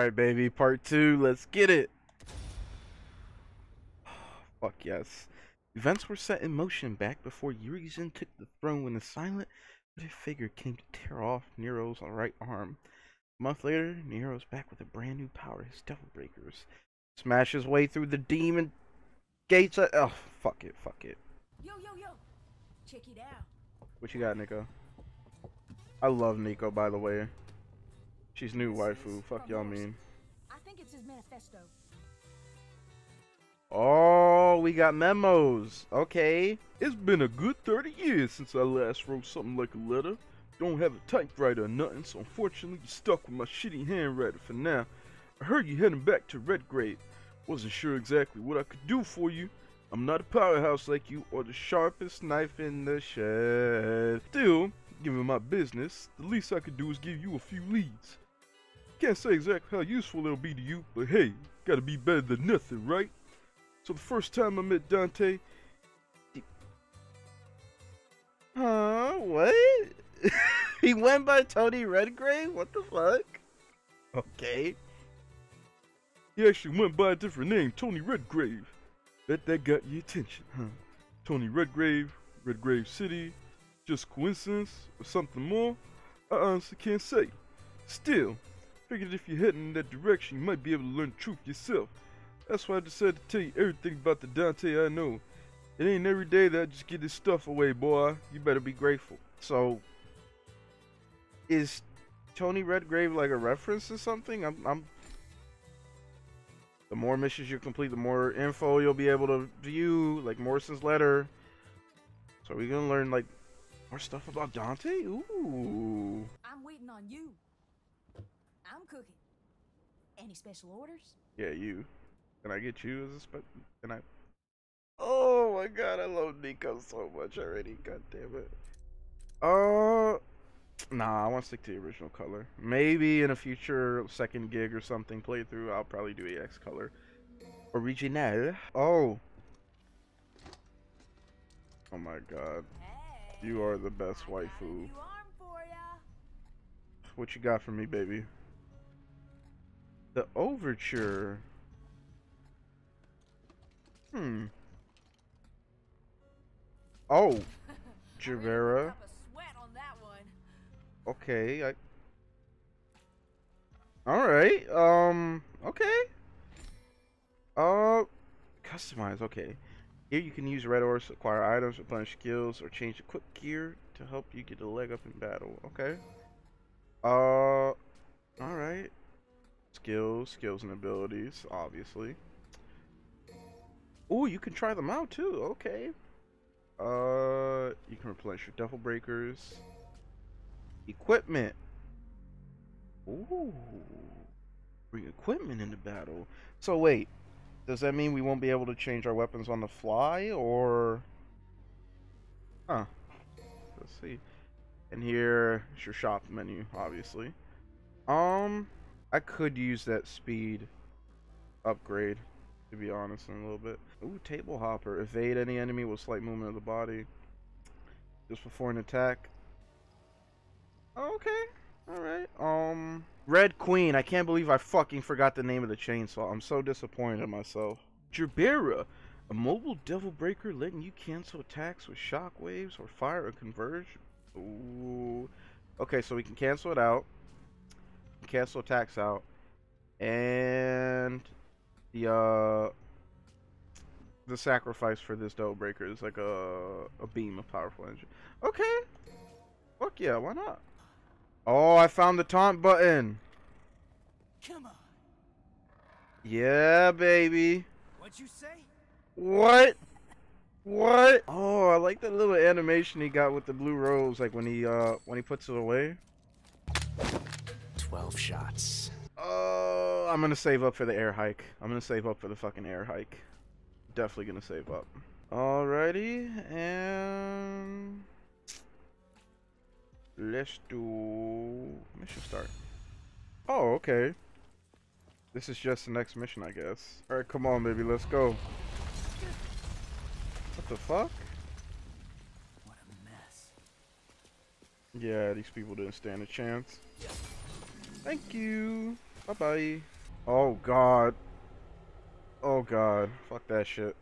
Alright, baby. Part two. Let's get it. Fuck yes. Events were set in motion back before Urizen took the throne when a silent hooded figure came to tear off Nero's right arm. A month later, Nero's back with a brand new power, his Devil Breakers. Smash his way through the demon gates. Of, oh, fuck it, fuck it. Yo, yo, yo. Check it out. What you got, Nico? I love Nico, by the way. She's new waifu. Fuck y'all mean. I think it's his manifesto. Oh, we got memos. Okay. It's been a good 30 years since I last wrote something like a letter. Don't have a typewriter or nothing, so unfortunately you're stuck with my shitty handwriting for now. I heard you heading back to Redgrave. Wasn't sure exactly what I could do for you. I'm not a powerhouse like you or the sharpest knife in the shed. Still, given my business, the least I could do is give you a few leads. Can't say exactly how useful it'll be to you, but hey, gotta be better than nothing, right? So the first time I met Dante, he... Huh? What? he went by Tony Redgrave? What the fuck? Uh, okay. He actually went by a different name, Tony Redgrave. Bet that got your attention, huh? Tony Redgrave, Redgrave City, just coincidence or something more? I honestly can't say. Still, figured if you're heading in that direction, you might be able to learn truth yourself. That's why I decided to tell you everything about the Dante I know. It ain't every day that I just get this stuff away, boy. You better be grateful. So, is Tony Redgrave like a reference to something? I'm, I'm. The more missions you complete, the more info you'll be able to view, like Morrison's letter. So we gonna learn like more stuff about Dante? Ooh. I'm waiting on you. I'm cooking. Any special orders? Yeah, you. Can I get you as a special? Can I? Oh my god, I love Nico so much already. God damn it. Uh, nah, I want to stick to the original color. Maybe in a future second gig or something playthrough, I'll probably do EX color. Original. Oh. Oh my god. Hey, You are the best waifu. new arm for ya. What you got for me, baby? The overture. Hmm. Oh, Gerbera. worked up a sweat on that one. Okay. I. All right. Um. Okay. Uh. Customize. Okay. Here you can use red ores to acquire items, replenish skills, or change the quick gear to help you get a leg up in battle. Okay. Uh. All right. Skills, skills, and abilities, obviously. Oh, you can try them out too. Okay. Uh, you can replenish your devil breakers. Equipment. Ooh. Bring equipment into battle. So wait, does that mean we won't be able to change our weapons on the fly, or? Huh. Let's see. And here is your shop menu, obviously. Um, I could use that speed upgrade, to be honest, in a little bit. Ooh, table hopper. Evade any enemy with slight movement of the body. Just before an attack. Okay. Alright. Um Red Queen. I can't believe I fucking forgot the name of the chainsaw. I'm so disappointed in myself. Gerbera. A mobile devil breaker letting you cancel attacks with shockwaves or fire or converge. Ooh. Okay, so we can cancel it out. Cancel attacks out. And the uh the sacrifice for this devil breaker is like a a beam of powerful energy. Okay. Fuck yeah, why not? Oh, I found the taunt button. Come on. Yeah, baby. What'd you say? What? What? Oh, I like that little animation he got with the blue rose, like when he uh when he puts it away. 12 shots. Oh, I'm gonna save up for the air hike. I'm gonna save up for the fucking air hike. Definitely gonna save up. Alrighty, and let's do mission start. Oh, okay. This is just the next mission, I guess. Alright, come on, baby, let's go. What the fuck? What a mess. Yeah, these people didn't stand a chance. Thank you. Bye bye. Oh god. Oh god. Fuck that shit.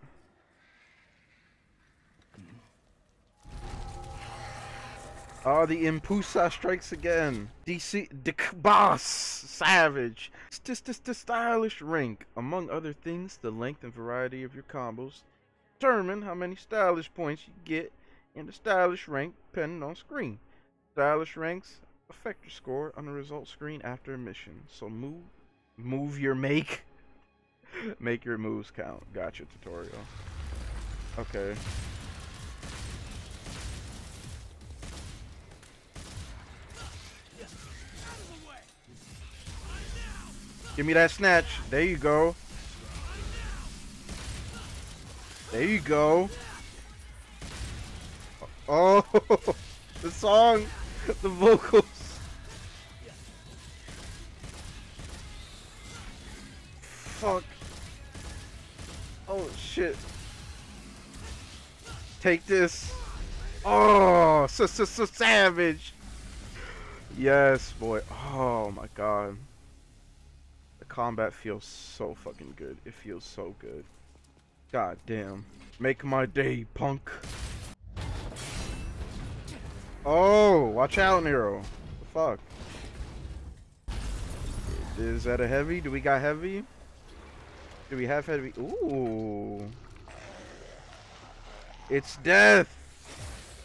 Oh, the Empusa strikes again. DC Dick Boss Savage. Stylish rank. Among other things, the length and variety of your combos determine how many stylish points you get in the stylish rank depending on screen. Stylish ranks affect your score on the result screen after a mission. So move move your make make your moves count. Gotcha tutorial. Okay. Give me that snatch. There you go. There you go. Oh, the song, the vocals. Fuck. Oh shit. Take this. Oh, so, so, so savage. Yes, boy. Oh my god. The combat feels so fucking good. It feels so good. God damn. Make my day, punk. Oh, watch out, Nero. The fuck? Is that a heavy? Do we got heavy? Do we have heavy? Ooh. It's death.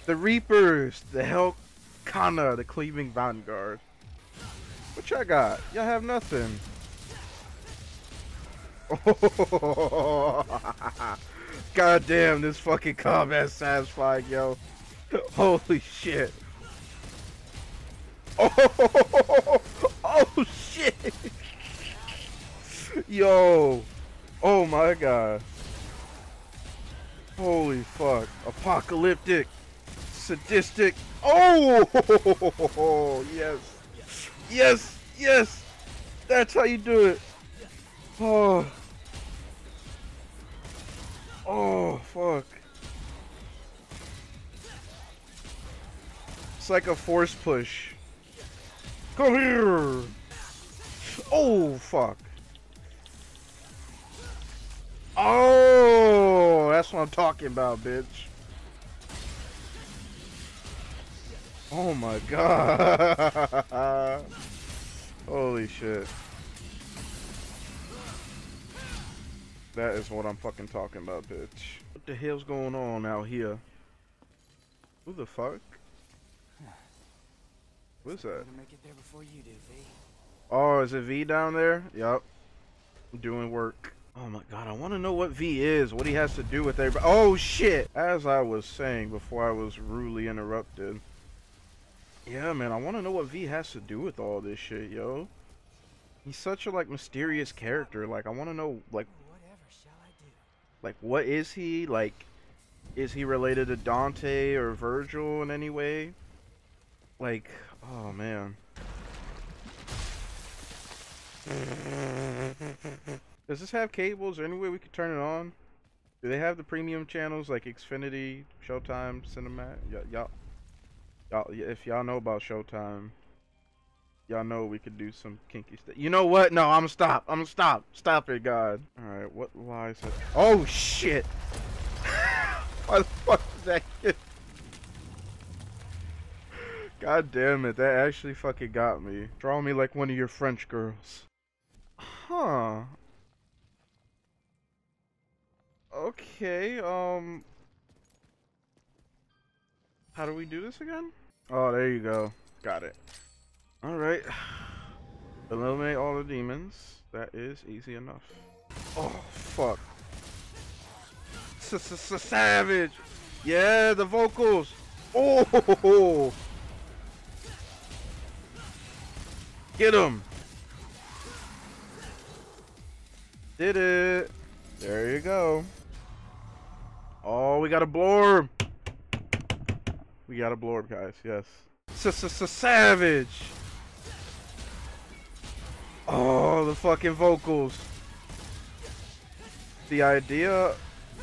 The Reapers. The Hell Caina. The Cleaving Vanguard. What y'all got? Y'all have nothing. God damn, this fucking combat satisfying, yo. Holy shit. Oh, oh shit. Yo. Oh my god. Holy fuck. Apocalyptic. Sadistic. Oh, yes. Yes, yes. That's how you do it. Oh. Oh, fuck. It's like a force push. Come here! Oh, fuck. Oh, that's what I'm talking about, bitch. Oh my god. Holy shit. That is what I'm fucking talking about, bitch. What the hell's going on out here? Who the fuck? What's that? Make it there before you do, V. Oh, is it V down there? Yup. Doing work. Oh my god, I want to know what V is, what he has to do with everybody. Oh shit! As I was saying before I was rudely interrupted. Yeah, man, I want to know what V has to do with all this shit, yo. He's such a, like, mysterious character. Like, I want to know, like, Whatever shall I do? like, what is he? Like, is he related to Dante or Vergil in any way? Like, oh man. Does this have cables or any way we could turn it on? Do they have the premium channels like Xfinity, Showtime, Cinemax? Y'all, y'all, if y'all know about Showtime, y'all know we could do some kinky stuff. You know what? No, I'm gonna stop. I'm gonna stop. Stop it, God. All right, what lies? Have... Oh shit! Why the fuck is that kid? God damn it, that actually fucking got me. Draw me like one of your French girls. Huh. Okay, um... How do we do this again? Oh, there you go. Got it. Alright. Eliminate all the demons. That is easy enough. Oh, fuck. S -s -s Savage! Yeah, the vocals! Oh! Get him! Did it! There you go. Oh, we got a blorb! We got a blorb, guys, yes. S -s -s Savage! Oh, the fucking vocals. The idea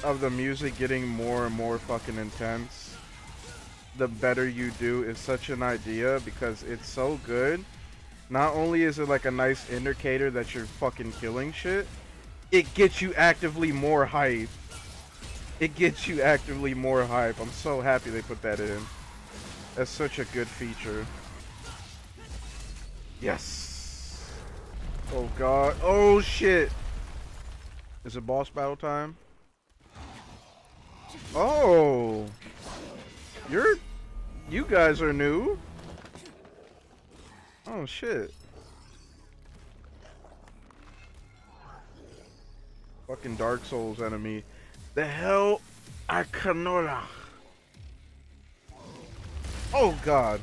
of the music getting more and more fucking intense, the better you do is such an idea because it's so good Not only is it like a nice indicator that you're fucking killing shit, it gets you actively more hype. It gets you actively more hype. I'm so happy they put that in. That's such a good feature. Yes. Oh god. Oh shit. Is it boss battle time? Oh. You're you guys are new. Oh shit. Fucking Dark Souls enemy. The Hell Antenora. Oh god.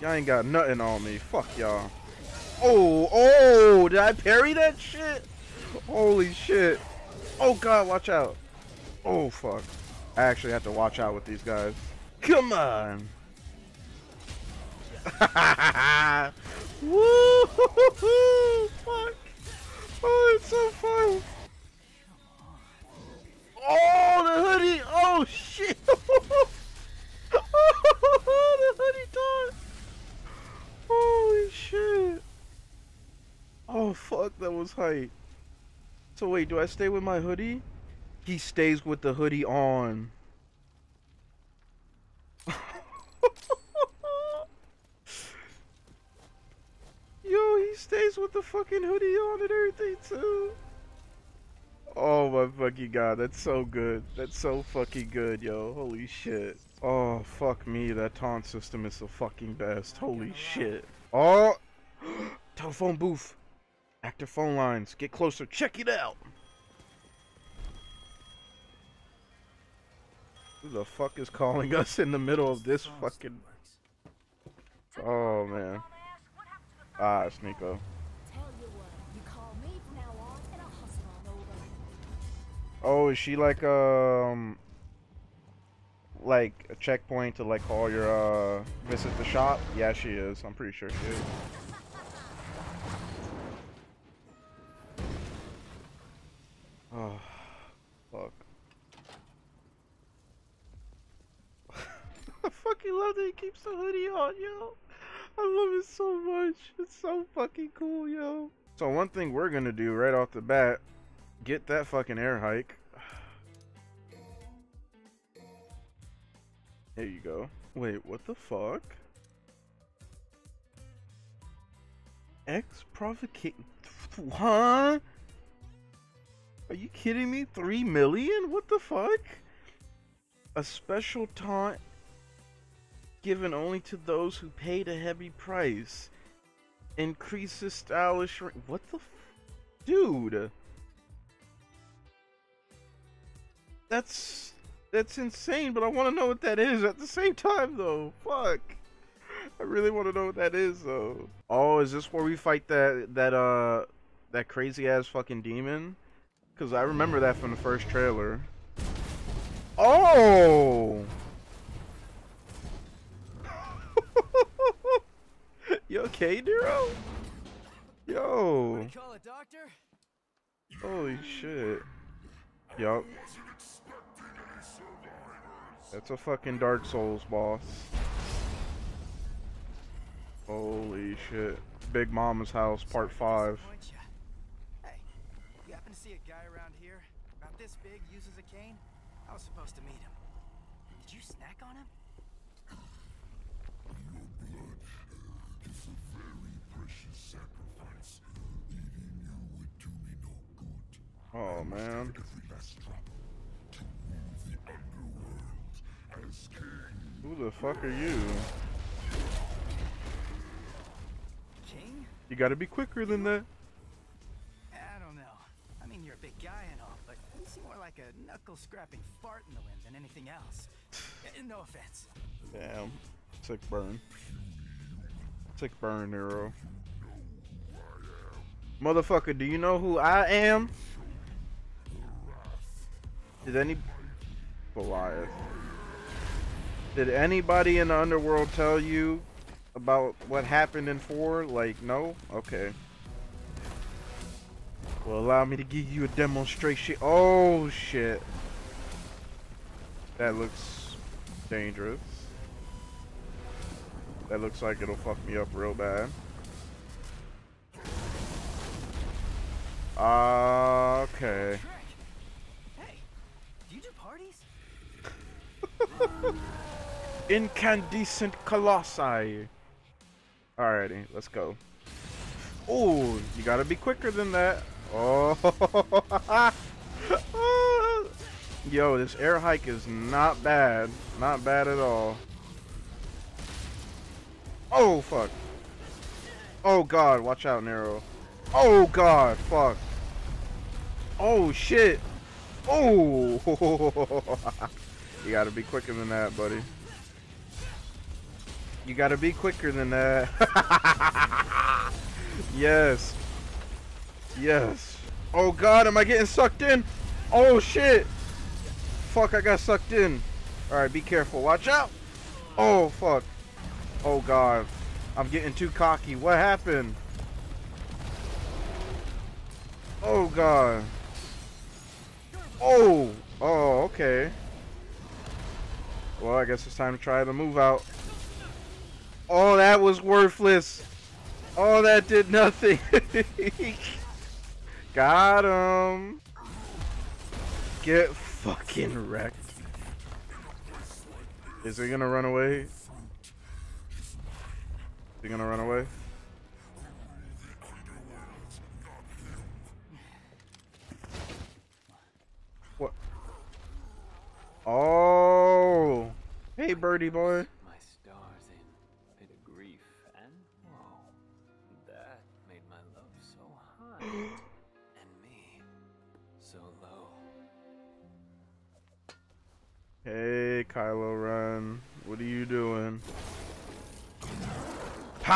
Y'all ain't got nothing on me. Fuck y'all. Oh, oh, did I parry that shit? Holy shit. Oh god, watch out. Oh fuck. I actually have to watch out with these guys. Come on. Woo! Fuck! Oh, it's so fun! Oh, the hoodie! Oh, shit! the hoodie taunt! Holy shit! Oh, fuck, that was hype. So wait, do I stay with my hoodie? He stays with the hoodie on. Yo, he stays with the fucking hoodie on and everything too. Oh my fucking god, that's so good. That's so fucking good, yo. Holy shit. Oh, fuck me, that taunt system is the fucking best. Holy shit. Oh! Telephone booth. Active phone lines. Get closer. Check it out. Who the fuck is calling us in the middle of this fucking... Oh, man. Ah, it's Oh, is she like, um... Like, a checkpoint to, like, call your, uh... Visit the shop? Yeah, she is. I'm pretty sure she is. Oh, fuck. I fucking love that he keeps the hoodie on, yo. I love it so much. It's so fucking cool, yo. So one thing we're gonna do right off the bat, get that fucking air hike. There you go. Wait, what the fuck? X provocation. Huh? Are you kidding me? Three million? What the fuck? A special taunt given only to those who paid a heavy price. Increases stylish. What the f- dude? That's that's insane. But I want to know what that is at the same time, though. Fuck. I really want to know what that is, though. Oh, is this where we fight that that uh that crazy ass fucking demon? Cause I remember that from the first trailer. Oh. you okay, Nero? Yo. What do you call it, doctor? Holy shit. Yup. That's a fucking Dark Souls boss. Holy shit. Big Mama's House, part 5. Hey, you happen to see a guy around here about this big uses a cane? I was supposed to meet him. Did you snack on him? Oh man. Who the fuck are you? King? You gotta be quicker than that. I don't know. I mean, you're a big guy and all, but you seem more like a knuckle-scrapping fart in the wind than anything else. Uh, no offense. Damn. Sick burn. Sick burn, Nero. Motherfucker, do you know who I am? Did any Goliath? Did anybody in the underworld tell you about what happened in four? Like, no? Okay. Well, allow me to give you a demonstration. Oh shit. That looks dangerous. That looks like it'll fuck me up real bad. Uh, okay. Hey, do you do parties? Incandescent Colossi. Alrighty, let's go. Oh, you gotta be quicker than that. Oh. Yo, this air hike is not bad. Not bad at all. Oh, fuck. Oh, God. Watch out, Nero. Oh, God. Fuck. Oh, shit. Oh. you gotta be quicker than that, buddy. You gotta be quicker than that. yes. Yes. Oh god, am I getting sucked in? Oh shit. Fuck, I got sucked in. Alright, be careful. Watch out. Oh fuck. Oh god. I'm getting too cocky. What happened? Oh god. Oh. Oh, okay. Well, I guess it's time to try the move out. Oh, that was worthless. Oh, that did nothing. Got him. Get fucking wrecked. Is he gonna run away? Is he gonna run away? What? Oh. Hey, birdie boy.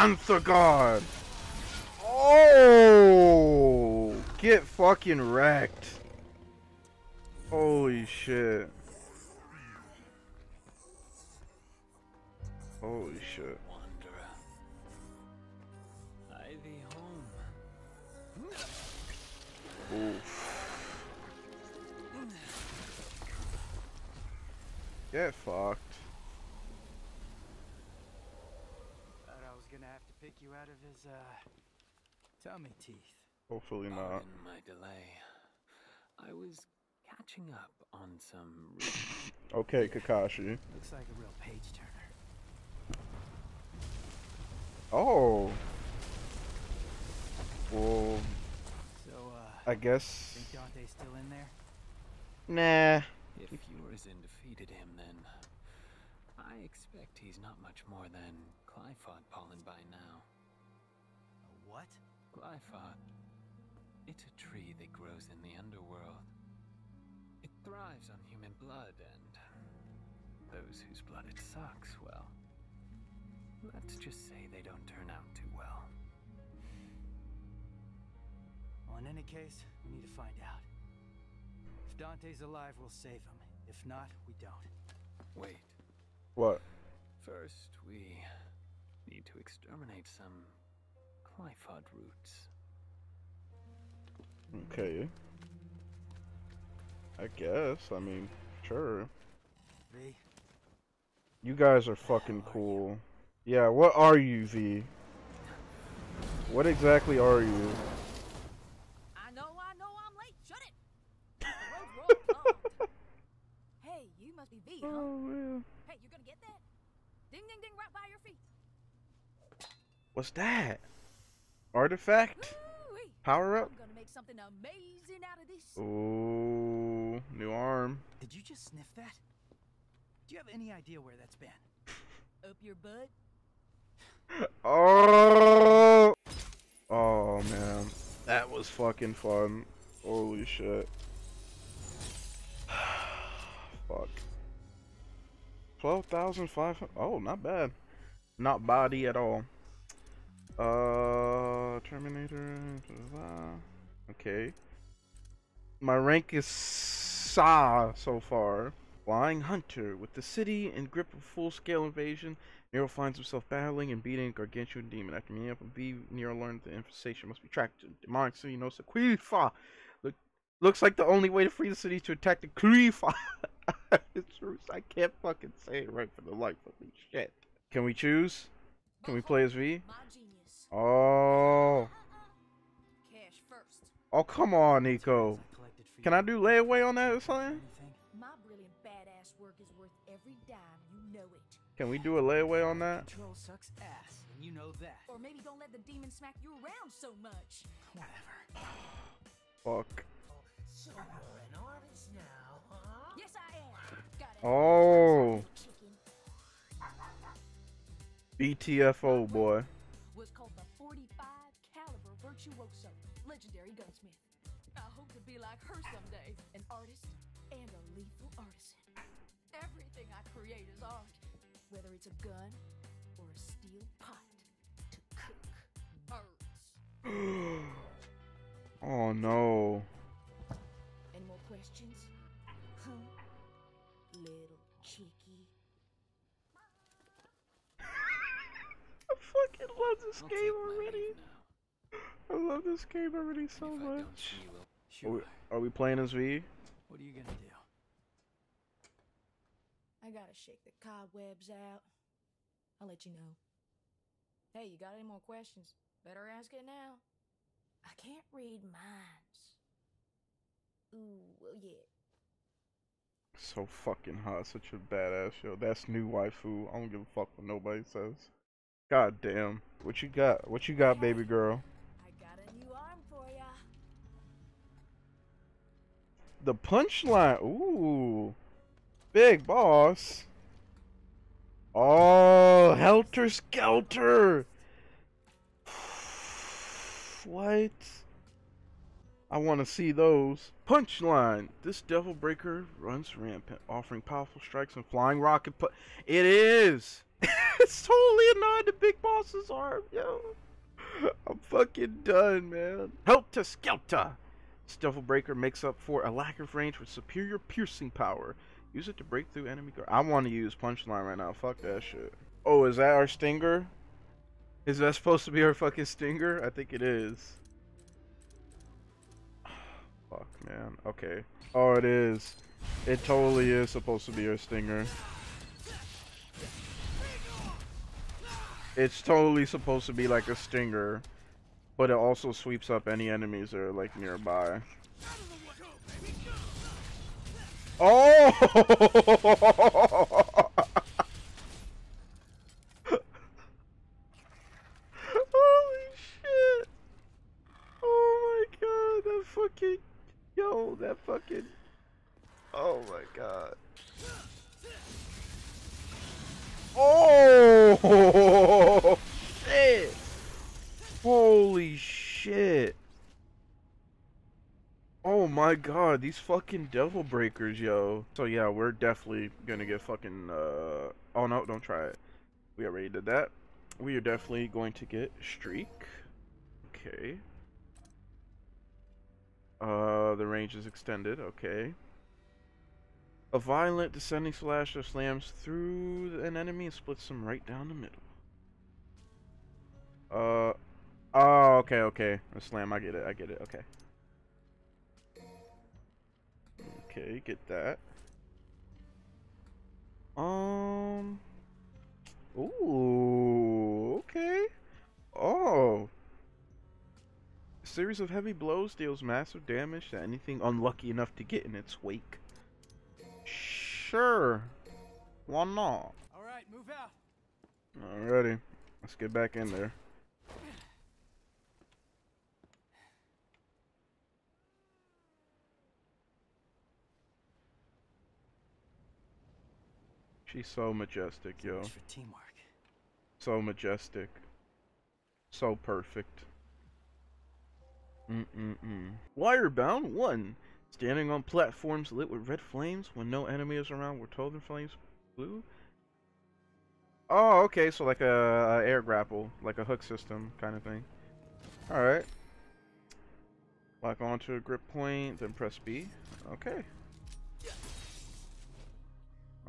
Panther God! Oh! Get fucking wrecked. Holy shit. Holy shit. Oof. Get fucked. Thought I was gonna have to pick you out of his, uh, tummy teeth. Hopefully not. Pardon my delay. I was catching up on some. Okay, Kakashi. Looks like a real page turner. Oh. Well, So, uh, I guess. think Dante's still in there? Nah. If Urizen defeated him, then I expect he's not much more than Qliphoth pollen by now. A what? Qliphoth. Uh, it's a tree that grows in the underworld. It thrives on human blood, and those whose blood it sucks, well, let's just say they don't turn out too well. Well, in any case, we need to find out. If Dante's alive, we'll save him. If not, we don't. Wait, What? first we need to exterminate some Qliphoth roots. Okay. I guess. I mean, sure. V, You guys are fucking cool. Yeah, what are you, V? What exactly are you? I know, I know I'm late. Shut it. The road's roll clogged. hey, you must be V, huh? Oh, man. Hey, you gonna get that? Ding, ding, ding, right by your feet. What's that? Artifact? Power up? I'm gonna make something amazing out of this. Ooh, new arm. did you just sniff that? Do you have any idea where that's been? Up your butt. Oh! Oh, man. That was fucking fun. Holy shit. Fuck. 12,500. Oh, not bad. Not body at all. Uh, Terminator. Okay. My rank is Sa so far. Flying Hunter. With the city in grip of full-scale invasion, Nero finds himself battling and beating a gargantuan demon. After meeting up with V, Nero learns the infestation must be tracked to demonic city no Sequifa. Look, looks like the only way to free the city to attack the Krifa. it's true. I can't fucking say it right for the life of me. Shit. Can we choose? Can we play as V? My genius. Oh. Cash first. Oh, come on, Nico. I collected for Can. I do layaway on that or something? My brilliant badass work is worth every dime, you know it. Can we do a layaway on that? Control sucks ass, and you know that. Or maybe don't let the demon smack you around so much. Whatever. Fuck. So you're an artist now, huh? Yes, I am. Got it. Oh, BTFO boy. Her someday, an artist and a lethal artisan. Everything I create is art, whether it's a gun or a steel pot to cook birds. Oh no. Any more questions? Huh? Little cheeky. I fucking love this I'll game already. I love this game already so if I much. See Are we, Sure. are we playing as V? What are you gonna do? I gotta shake the cobwebs out. I'll let you know. Hey, you got any more questions? Better ask it now. I can't read minds. Ooh, well, yeah. So fucking hot, such a badass show. That's new waifu. I don't give a fuck what nobody says. God damn. What you got? What you got, baby girl? The punchline. Ooh. Big boss. Oh, Helter Skelter. What? I want to see those. Punchline. This Devil Breaker runs rampant, offering powerful strikes and flying rocket. It is. it's totally a nod to Big Boss's arm, yo. I'm fucking done, man. Helter Skelter. Devil Breaker makes up for a lack of range with superior piercing power. Use it to break through enemy guard. I want to use Punchline right now. Fuck that shit. Oh, is that our stinger? Is that supposed to be our fucking stinger? I think it is. Fuck, man. Okay. Oh, it is. It totally is supposed to be our stinger. It's totally supposed to be like a stinger, but it also sweeps up any enemies that are like nearby. Oh! Holy shit! Oh my god, that fucking yo, that fucking Oh my god. Oh! Holy shit! Oh my god, these fucking devil breakers, yo. So yeah, we're definitely gonna get fucking uh oh no, don't try it. We already did that. We are definitely going to get streak. Okay. Uh the range is extended, okay. A violent descending slasher slams through an enemy and splits them right down the middle. Uh oh okay, okay. A slam, I get it, I get it, okay. Okay, get that. Um. Ooh. Okay. Oh. A series of heavy blows deals massive damage to anything unlucky enough to get in its wake. Sure. Why not? All right, move out. Alrighty. Let's get back in there. She's so majestic, yo. For teamwork. So majestic. So perfect. Mm-mm-mm. Wirebound 1. Standing on platforms lit with red flames when no enemy is around, we're told the flames blue. Oh, okay, so like a, a air grapple, like a hook system kind of thing. Alright. Lock onto a grip point, then press B. Okay.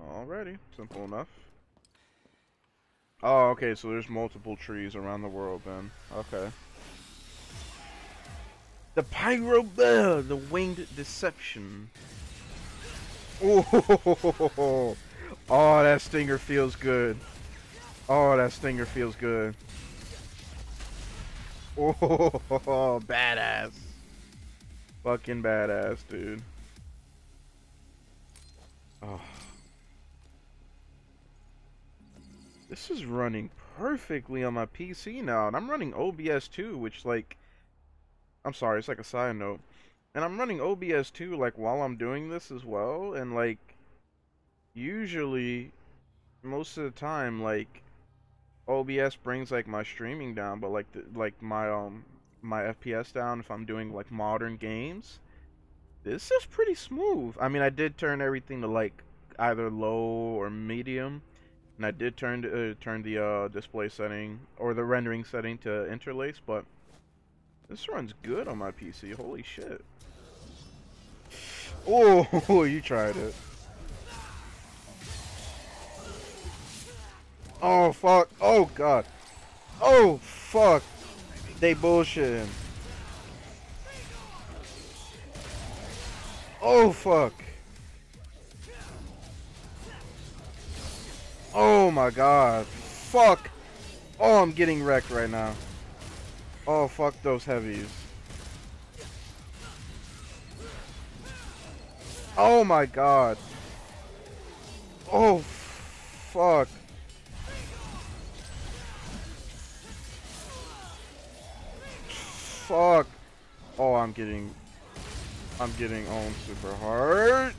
Alrighty, simple enough. Oh, okay, so there's multiple trees around the world then. Okay. The Pyro Bear, the Winged Deception. Oh, oh, that stinger feels good. Oh, that stinger feels good. Oh, badass. Fucking badass, dude. Oh. This is running perfectly on my PC now, and I'm running OBS 2, which like I'm sorry, it's like a side note. And I'm running OBS 2 like while I'm doing this as well, and like usually most of the time like OBS brings like my streaming down, but like the, like my um my FPS down if I'm doing like modern games. This is pretty smooth. I mean, I did turn everything to like either low or medium, and I did turn uh, turn the uh, display setting or the rendering setting to interlace, but this runs good on my PC. Holy shit! Oh, you tried it. Oh fuck! Oh god! Oh fuck! They bullshitting. Oh fuck! Oh my god! Fuck! Oh, I'm getting wrecked right now. Oh fuck those heavies. Oh my god! Oh fuck! fuck. Oh, I'm getting, I'm getting owned super hard.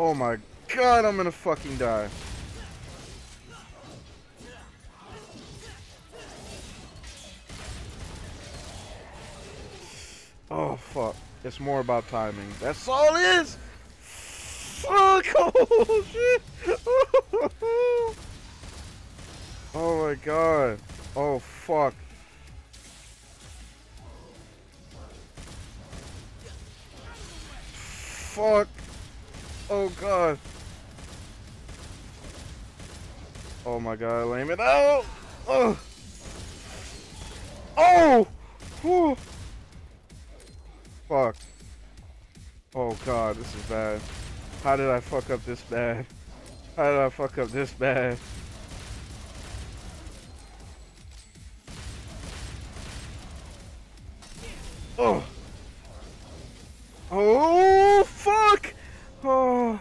Oh my god, I'm gonna fucking die. Oh fuck. It's more about timing. That's all it is! Fuck! Oh shit! oh my god! Oh fuck! Fuck! Oh god! Oh my god, lame it out! Oh! Oh! Whew. Fuck. Oh god, this is bad. How did I fuck up this bad? How did I fuck up this bad? Oh! Oh, fuck! Oh!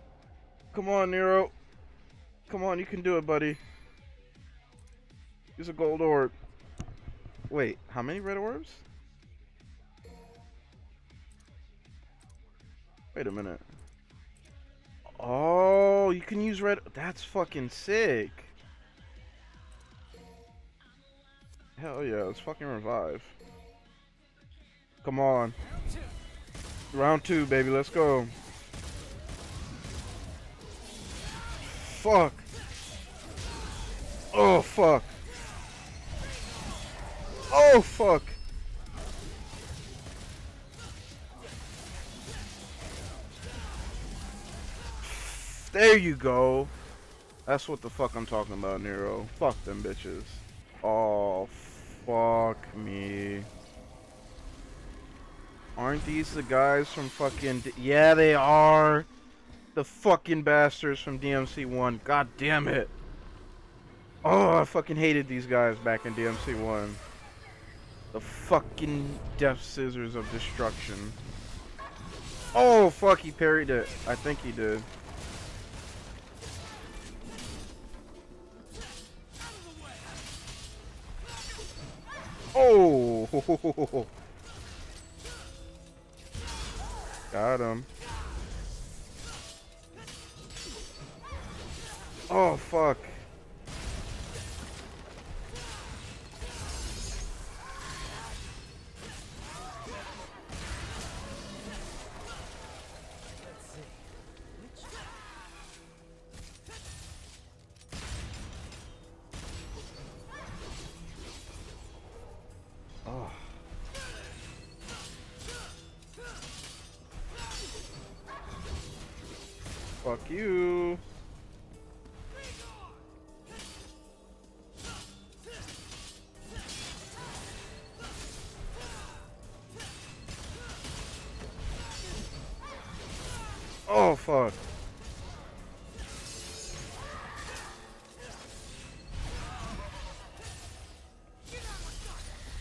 Come on, Nero. Come on, you can do it, buddy. Use a gold orb. Wait, how many red orbs? Wait a minute. Oh, you can use red. That's fucking sick. Hell yeah, let's fucking revive. Come on. Round two, baby, let's go. Fuck. Oh, fuck. Oh, fuck. There you go. That's what the fuck I'm talking about, Nero. Fuck them bitches. Oh, fuck me. Aren't these the guys from fucking... Yeah, they are. The fucking bastards from DMC1. God damn it. Oh, I fucking hated these guys back in DMC1. The fucking Death Scissors of Destruction. Oh, fuck, he parried it. I think he did. Oh! Got him. Oh, fuck.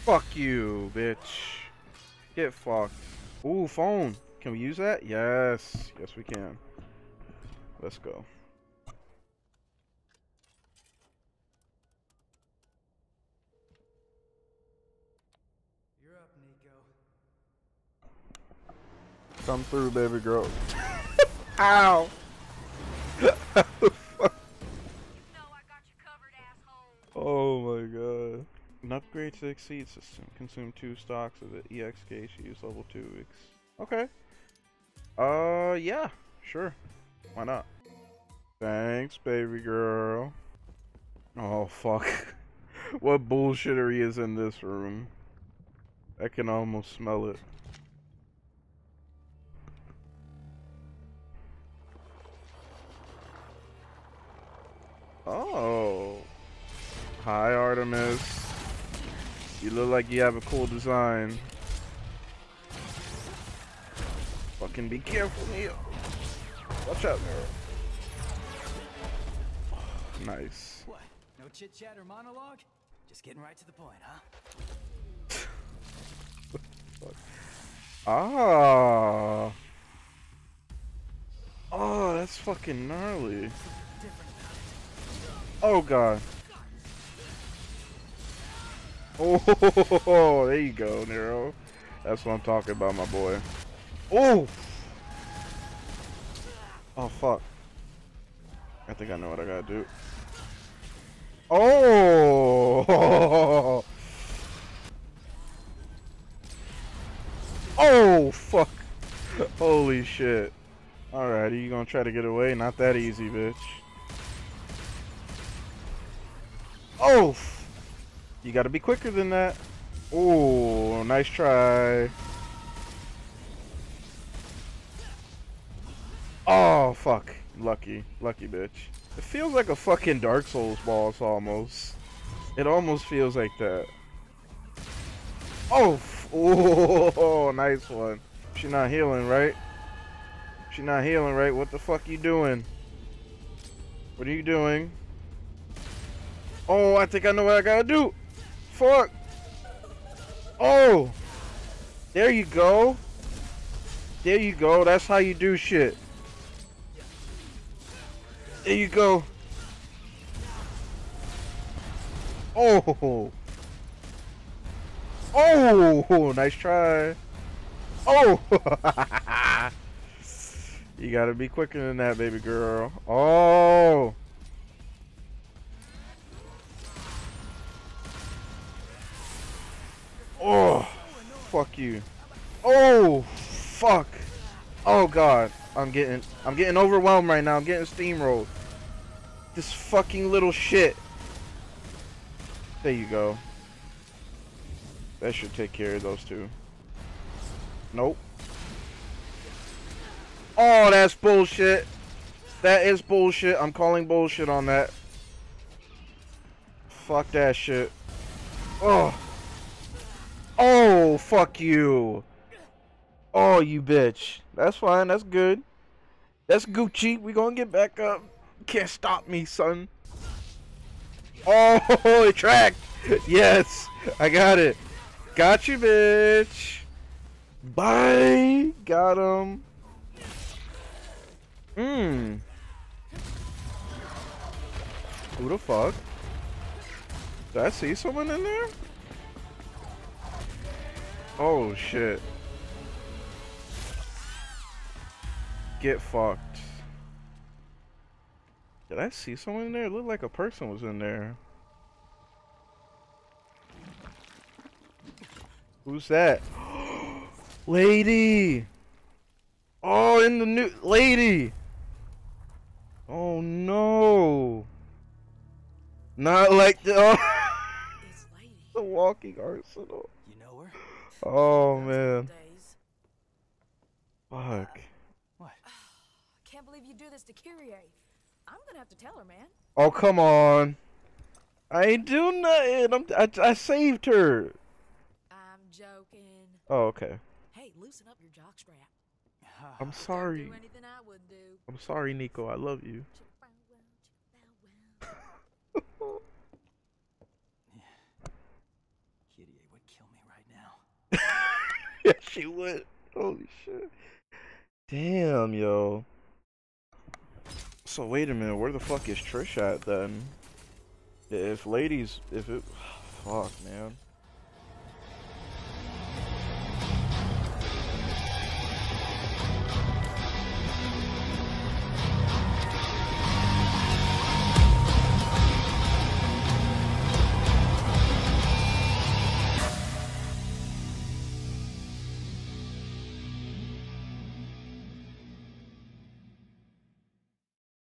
Fuck you, bitch. Get fucked. Ooh, phone. Can we use that? Yes. Yes, we can. Let's go. You're up, Nico. Come through, baby girl. Ow. oh my god. An upgrade to Exceed system. Consume two stocks of the EXK. Should use level 2 weeks. Okay. Uh, yeah. Sure. Why not? Thanks, baby girl. Oh, fuck. what bullshittery is in this room? I can almost smell it. Oh. Hi, Artemis. You look like you have a cool design. Fucking be careful, Nero. Watch out, Nero. Nice. What? No chit chat or monologue? Just getting right to the point, huh? Ah. Oh, that's fucking gnarly. Oh god. Oh, there you go, Nero. That's what I'm talking about, my boy. Oh! Oh, fuck. I think I know what I gotta do. Oh! Oh, fuck. Holy shit. Alrighty, you gonna try to get away? Not that easy, bitch. Oh! You gotta be quicker than that. Oh, nice try. Oh, fuck. Lucky. Lucky, bitch. It feels like a fucking Dark Souls boss, almost. It almost feels like that. Oh! Oh, nice one. She not healing, right? She not healing, right? What the fuck you doing? What are you doing? Oh, I think I know what I gotta do. Fuck. Oh. There you go. There you go. That's how you do shit. There you go. Oh. Oh, nice try. Oh. you gotta be quicker than that, baby girl. Oh. Oh, fuck you. Oh, fuck. Oh god, I'm getting, I'm getting overwhelmed right now. I'm getting steamrolled. This fucking little shit. There you go. That should take care of those two. Nope. Oh, that's bullshit. That is bullshit. I'm calling bullshit on that. Fuck that shit. Oh. Oh, fuck you. Oh, you bitch. That's fine. That's good. That's Gucci. We gonna get back up. Can't stop me, son. Oh, it tracked. Yes, I got it. Got you, bitch. Bye. Got him. Mmm. Who the fuck? Did I see someone in there? Oh shit. Get fucked. Did I see someone in there? It looked like a person was in there. Who's that? lady! Oh, in the new lady! Oh no! Not like the oh, the walking arsenal. You know her? Oh man, fuck. What? Can't believe you do this to Kyrie. I'm gonna have to tell her, man. Oh come on! I ain't do nothing. I'm, I I saved her. I'm joking. Oh okay. Hey, loosen up your jockstrap. I'm sorry. do I wouldn't do. I'm sorry, Nico. I love you. Yeah, she would. Holy shit. Damn, yo. So wait a minute, where the fuck is Trish at then? If ladies, if it, fuck, man.